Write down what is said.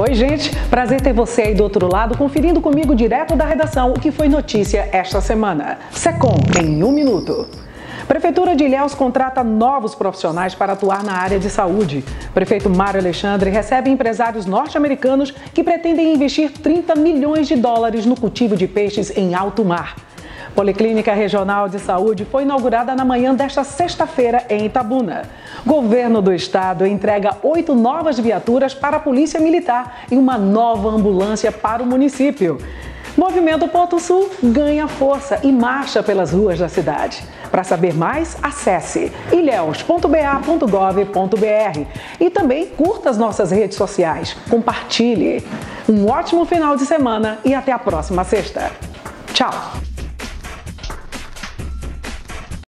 Oi, gente. Prazer ter você aí do outro lado, conferindo comigo direto da redação o que foi notícia esta semana. Secom em um minuto. Prefeitura de Ilhéus contrata novos profissionais para atuar na área de saúde. Prefeito Mário Alexandre recebe empresários norte-americanos que pretendem investir 30 milhões de dólares no cultivo de peixes em alto mar. Policlínica Regional de Saúde foi inaugurada na manhã desta sexta-feira em Itabuna. Governo do Estado entrega oito novas viaturas para a Polícia Militar e uma nova ambulância para o município. Movimento Ponto Sul ganha força e marcha pelas ruas da cidade. Para saber mais, acesse ilhéus.ba.gov.br e também curta as nossas redes sociais. Compartilhe. Um ótimo final de semana e até a próxima sexta. Tchau!